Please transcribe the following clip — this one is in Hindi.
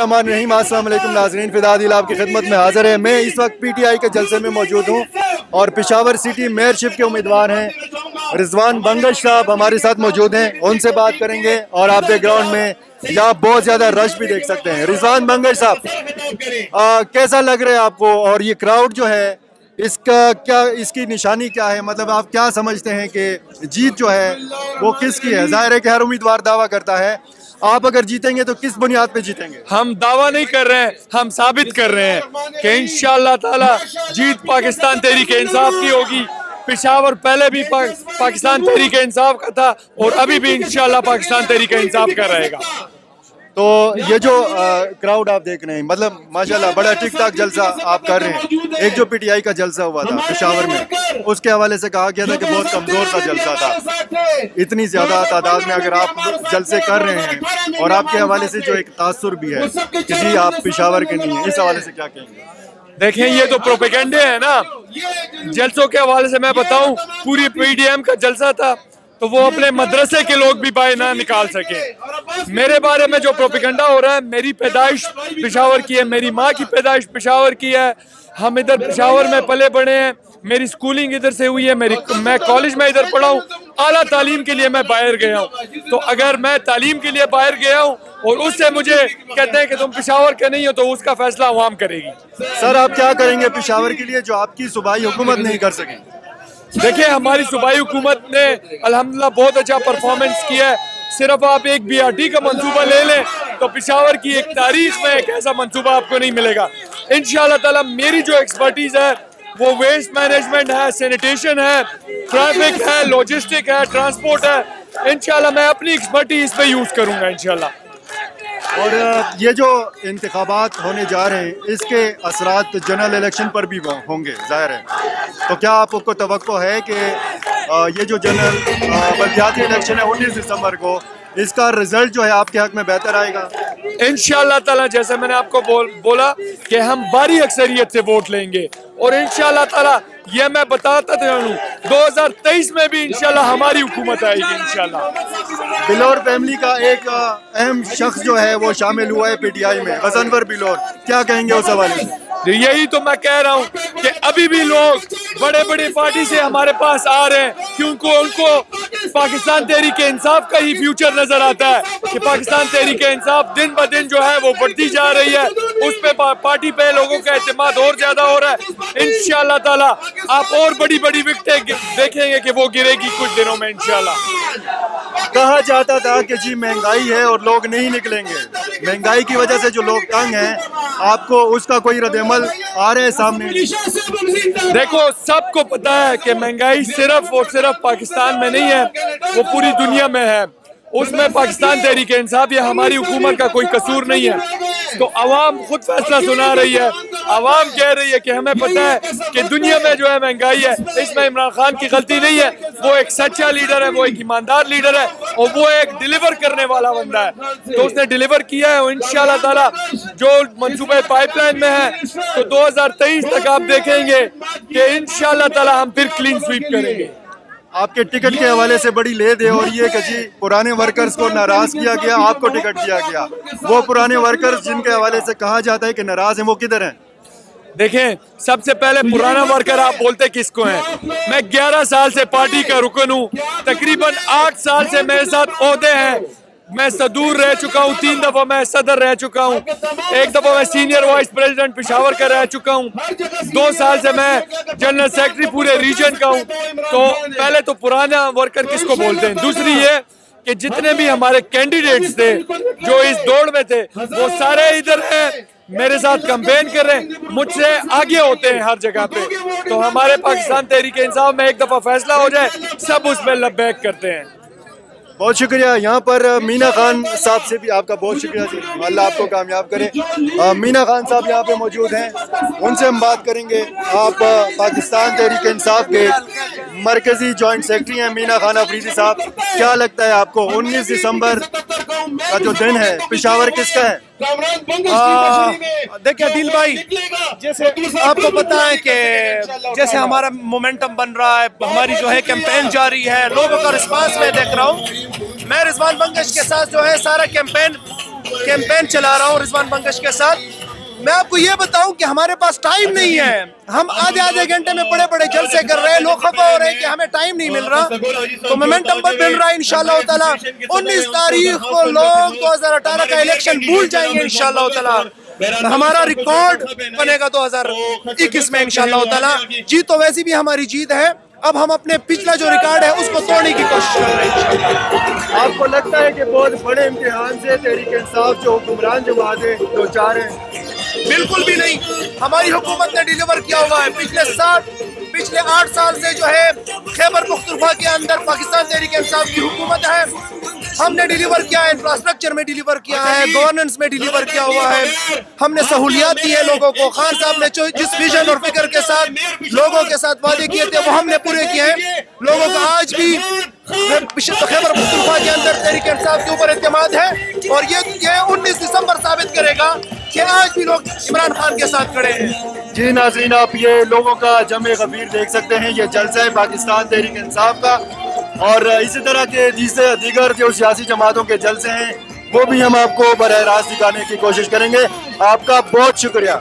रहीम, अस्सलाम वालेकुम नाजरीन, फिदा दिल आपकी खिदमत में हाजिर है। मैं इस वक्त पीटीआई के जलसे में मौजूद हूँ और पिशावर सिटी मेयरशिप के उम्मीदवार हैं। रिजवान बंगश साहब हमारे साथ मौजूद हैं, उनसे बात करेंगे और आप बैकग्राउंड में यहाँ बहुत ज़्यादा रश भी देख सकते हैं। रिजवान बंगश साहब कैसा लग रहा है आपको? और ये क्राउड जो है, इसका क्या, इसकी निशानी क्या है? मतलब आप क्या समझते हैं कि जीत जो है, वो किसकी है? ज़ाहिर है कि हर उम्मीदवार दावा करता है। आप अगर जीतेंगे तो किस बुनियाद पे जीतेंगे? हम दावा नहीं कर रहे हैं हम साबित कर रहे हैं कि इन ताला जीत पाकिस्तान तेरी के इंसाफ की होगी। पिशावर पहले भी पा, पाकिस्तान तहरीक इंसाफ का था और अभी भी इंशाल्लाह पाकिस्तान तहरीक इंसाफ का रहेगा। तो ये जो क्राउड आप देख रहे हैं मतलब माशाल्लाह बड़ा ठीक ठाक जलसा आप कर रहे हैं। एक जो पीटीआई का जलसा हुआ था पिशावर में। उसके हवाले से कहा गया था कि बहुत कमज़ोर सा जलसा था। इतनी ज़्यादा तादाद में अगर आप जलसे कर रहे हैं और आपके हवाले से जो एक तासुर भी है कि जी आप पिशावर के नहीं है। इस हवाले से क्या कहेंगे? देखें ये तो प्रोपेगेंडे है ना। जलसों के हवाले से मैं बताऊँ पूरी पीडीएम का जलसा था तो वो अपने मदरसे के लोग भी बाय ना निकाल सके। मेरे बारे में जो प्रोपिकंडा हो रहा है मेरी पैदाइश पिशावर की है मेरी माँ की पैदाइश पिशावर की है। हम इधर पिशावर में पले बड़े हैं। मेरी स्कूलिंग इधर से हुई है मेरी मैं कॉलेज में इधर पढ़ा हूँ। अला तालीम के लिए मैं बाहर गया हूँ। तो अगर मैं तालीम के लिए बाहर गया हूँ और उससे मुझे कहते हैं कि तुम पिशावर के नहीं हो तो उसका फैसला अवाम करेगी। सर आप क्या करेंगे पिशावर के लिए जो आपकी सूबाई हुकूमत नहीं कर सकेंगे देखिए हमारी सूबाई हुकूमत ने अल्हम्दुलिल्लाह बहुत अच्छा परफॉर्मेंस किया है। सिर्फ़ आप एक बी आर टी का मंसूबा ले लें तो पिशावर की एक तारीख में एक ऐसा मंसूबा आपको नहीं मिलेगा। इन ताला मेरी जो एक्सपर्टीज है वो वेस्ट मैनेजमेंट है सैनिटेशन है ट्रैफ़िक है लॉजिस्टिक है ट्रांसपोर्ट है। इनशाला मैं अपनी एक्सपर्टीज इस पे यूज़ करूँगा इनशाला और ये जो इंतबात होने जा रहे हैं, इसके असरात जनरल इलेक्शन पर भी होंगे, ज़ाहिर है। तो क्या आपको तो है कि ये जो जनरल बल्दियाती इलेक्शन है, उन्नीस दिसंबर को इसका रिज़ल्ट जो है आपके हक में बेहतर आएगा। इन ताला जैसे मैंने आपको बोल, बोला कि हम बारी अक्सरियत से वोट लेंगे। और इन ताला ये मैं बताता हूँ 2023 में भी इंशाल्लाह हमारी हुकूमत आएगी इंशाल्लाह। बिलोर फैमिली का एक अहम शख्स जो है वो शामिल हुआ है पीटीआई में गजनवर बिलोर। क्या कहेंगे उस हवाले से? तो यही तो मैं कह रहा हूँ कि अभी भी लोग बड़े बड़े पार्टी से हमारे पास आ रहे हैं क्योंकि उनको पाकिस्तान तहरीक इंसाफ का ही फ्यूचर नज़र आता है कि पाकिस्तान तहरीक इंसाफ दिन ब दिन जो है वो बढ़ती जा रही है। उस पे पार्टी पे लोगों का अहतमाद और ज़्यादा हो रहा है। इन ताला, आप और बड़ी बड़ी विकटें देखेंगे कि वो गिरेगी कुछ दिनों में इनशाला कहा जाता था कि जी, महँगाई है और लोग नहीं निकलेंगे। महँगाई की वजह से जो लोग तंग हैं, आपको उसका कोई रद्दमल आ रहे सामने। देखो, सबको पता है कि महँगाई सिर्फ़ और सिर्फ़ पाकिस्तान में नहीं है, वो पूरी दुनिया में है। उसमें पाकिस्तान तहरीक इंसाफ या हमारी हुकूमत का कोई कसूर नहीं है। तो आवाम खुद फैसला सुना रही है। आवाम कह रही है कि हमें पता है कि दुनिया में जो है महँगाई है इसमें इमरान खान की गलती नहीं है। वो एक सच्चा लीडर है वो एक ईमानदार लीडर है और वो एक डिलीवर करने वाला बंदा है। तो उसने डिलीवर किया है और इन ताला जो मनसूबे पाइपलाइन में है तो 2023 तक आप देखेंगे कि इन ताला हम फिर क्लीन स्वीप करेंगे। आपके टिकट के हवाले से बड़ी ले दे और ये कि जी पुराने वर्कर्स को नाराज़ किया गया, आपको टिकट दिया गया। वो पुराने वर्कर्स जिनके हवाले से कहा जाता है कि नाराज़ हैं, वो किधर हैं? देखें, सबसे पहले पुराना वर्कर आप बोलते किसको हैं? मैं 11 साल से पार्टी का रुकन हूँ, तकरीबन 8 साल से मेरे साथ औहदे हैं। मैं सदूर रह चुका हूँ, तीन दफ़ा मैं सदर रह चुका हूँ। एक दफ़ा मैं सीनियर वाइस प्रेसिडेंट पिशावर का रह चुका हूँ। दो साल से मैं जनरल सेक्रेटरी पूरे रीजन का हूँ। तो पहले तो पुराना वर्कर किसको बोलते हैं? दूसरी ये कि जितने भी हमारे कैंडिडेट्स थे, जो इस दौड़ में थे, वो सारे इधर हैं। मेरे साथ कंपेन कर रहे हैं। मुझसे आगे होते हैं हर जगह पे। तो हमारे पाकिस्तान तहरीक इंसाफ में एक दफ़ा फैसला हो जाए, सब उसमें लबैक करते हैं। बहुत शुक्रिया। यहाँ पर मीना खान साहब से भी आपका बहुत शुक्रिया जी। अल्लाह आपको कामयाब करे। मीना खान साहब यहाँ पे मौजूद हैं। उनसे हम बात करेंगे। आप पाकिस्तान तहरीक इंसाफ के मरकजी जॉइंट सेक्रेटरी हैं मीना खान अफरीदी साहब। क्या लगता है आपको? 19 दिसंबर का जो दिन है पिशावर किसका है? देखिए दिल भाई जैसे आपको पता है कि जैसे हमारा मोमेंटम बन रहा है हमारी जो है कैंपेन जारी है लोगों का रिस्पांस मैं देख रहा हूँ। मैं रिजवान बंगश के साथ जो है सारा कैंपेन कैंपेन चला रहा हूँ रिजवान बंगश के साथ। मैं आपको ये बताऊँ कि हमारे पास टाइम नहीं है। हम आधे आधे घंटे में बड़े बड़े जलसे कर रहे हैं। लोग खफा हो रहे हैं कि हमें टाइम नहीं मिल रहा। तो मोमेंटम पर मिल रहा है, इंशाल्लाह ताला। 19 तारीख को लोग 2018 का इलेक्शन भूल जाएँगे, इंशाल्लाह ताला। हमारा रिकॉर्ड बनेगा 2021 में, इंशाल्लाह ताला। जीत तो वैसी भी हमारी जीत है। अब हम अपने पिछला जो रिकॉर्ड है, उसको तोड़ने की कोशिश कर रहे हैं आपको लगता है कि बहुत बड़े इम्तिहान से तहरीक इंसाफ जो हुक्मरान जमात है दो चार हैं बिल्कुल भी नहीं। हमारी हुकूमत ने डिलीवर किया हुआ है। पिछले सात पिछले आठ साल से जो है खैबर पुख्तरफा के अंदर पाकिस्तान तहरीक इंसाफ की हुकूमत है। हमने डिलीवर किया है इंफ्रास्ट्रक्चर में डिलीवर किया है गवर्नेंस में डिलीवर किया हुआ है। हमने सहूलियात दी है लोगों को। खान साहब ने जो जिस विजन और फ़िक्र के साथ लोगों के साथ वादे किए थे वो हमने पूरे किए हैं। लोगों का आज भी खैबर पुख्तरफा के अंदर तहरीक इंसाफ के ऊपर एतमाद है और ये ये उन्नीस दिसंबर साबित करेगा कि आज भी लोग इमरान खान के साथ खड़े हैं? जी नाजरीन आप ये लोगों का जम गबीर देख सकते हैं, ये जलसा है पाकिस्तान तहरीक इंसाफ का। और इसी तरह के जिससे दीगर जो सियासी जमातों के जलसे हैं, वो भी हम आपको बर रास्त दिखाने की कोशिश करेंगे। आपका बहुत शुक्रिया।